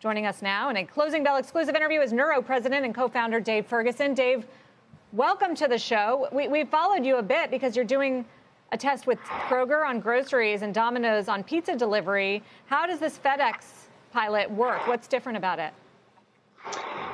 Joining us now in a closing bell exclusive interview is Nuro president and co founder Dave Ferguson. Dave, welcome to the show. We, we followed you a bit because you're doing a test with Kroger on groceries and Domino's on pizza delivery. How does this FedEx pilot work? What's different about it?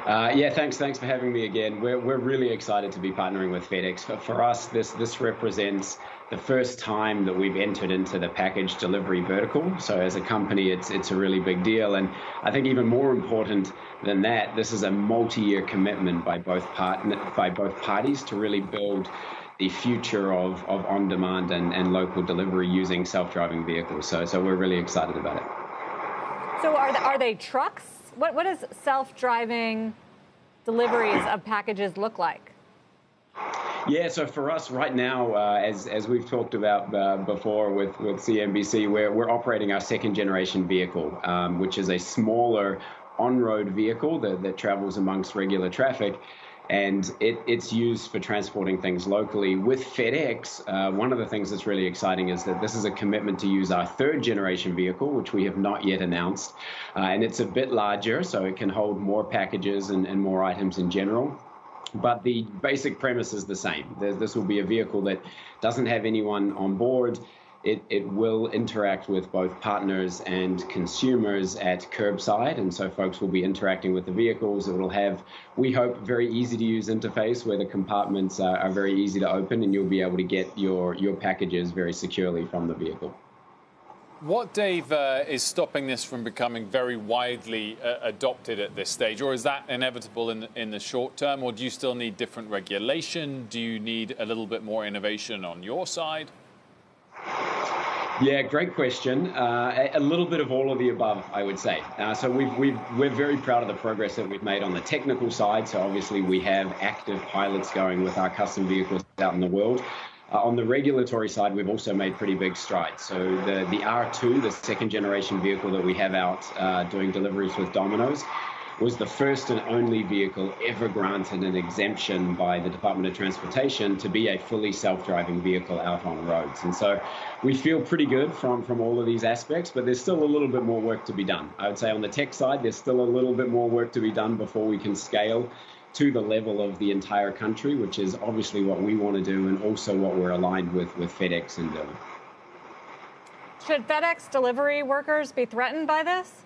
Uh, yeah, thanks. Thanks for having me again. We're, we're really excited to be partnering with FedEx. For, for us, this this represents the first time that we've entered into the package delivery vertical. So as a company, it's it's a really big deal. And I think even more important than that, this is a multi-year commitment by both part by both parties to really build the future of, of on-demand and, and local delivery using self-driving vehicles. So so we're really excited about it. So are they, are they trucks? What, what does self-driving deliveries of packages look like? Yeah, so for us right now, uh, as as we've talked about uh, before with with CNBC, we're we're operating our second generation vehicle, um, which is a smaller on-road vehicle that, that travels amongst regular traffic and it, it's used for transporting things locally. With FedEx, uh, one of the things that's really exciting is that this is a commitment to use our third generation vehicle, which we have not yet announced. Uh, and it's a bit larger, so it can hold more packages and, and more items in general. But the basic premise is the same. This will be a vehicle that doesn't have anyone on board it, it will interact with both partners and consumers at curbside. And so folks will be interacting with the vehicles. It will have, we hope, very easy to use interface where the compartments are, are very easy to open and you'll be able to get your, your packages very securely from the vehicle. What, Dave, uh, is stopping this from becoming very widely uh, adopted at this stage? Or is that inevitable in in the short term? Or do you still need different regulation? Do you need a little bit more innovation on your side? Yeah, great question. Uh, a, little bit of all of the above, I would say. Uh, so we've, we've, we're very proud of the progress that we've made on the technical side. So obviously we have active pilots going with our custom vehicles out in the world. Uh, on the regulatory side, we've also made pretty big strides. So the, the R2, the second generation vehicle that we have out uh, doing deliveries with Domino's, was the first and only vehicle ever granted an exemption by the Department of Transportation to be a fully self-driving vehicle out on roads. And so we feel pretty good from, from all of these aspects, but there's still a little bit more work to be done. I would say on the tech side, there's still a little bit more work to be done before we can scale to the level of the entire country, which is obviously what we want to do and also what we're aligned with with FedEx in doing. Should FedEx delivery workers be threatened by this?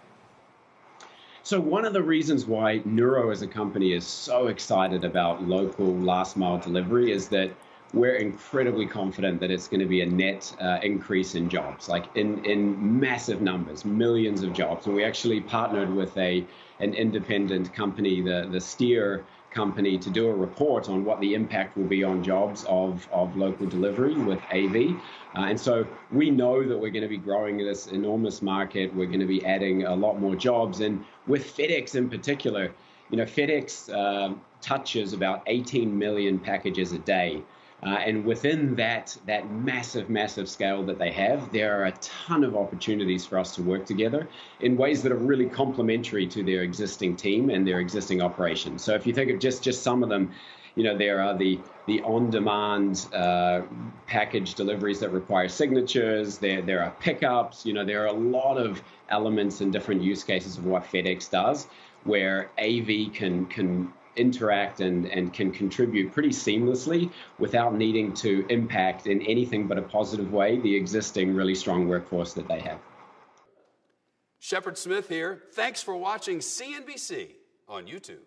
So, one of the reasons why Nuro as a company is so excited about local last mile delivery is that we're incredibly confident that it's going to be a net uh, increase in jobs, like in, in massive numbers, millions of jobs. And we actually partnered with a an independent company, the the Steer company to do a report on what the impact will be on jobs of, of local delivery with AV. Uh, and so we know that we're going to be growing this enormous market. We're going to be adding a lot more jobs. And with FedEx in particular, you know, FedEx uh, touches about 18 million packages a day. Uh, and within that that massive, massive scale that they have, there are a ton of opportunities for us to work together in ways that are really complementary to their existing team and their existing operations. So if you think of just just some of them, you know, there are the the on-demand uh, package deliveries that require signatures. There there are pickups. You know, there are a lot of elements and different use cases of what FedEx does, where AV can can interact and, and can contribute pretty seamlessly without needing to impact in anything but a positive way the existing really strong workforce that they have. Shepard Smith here. Thanks for watching CNBC on YouTube.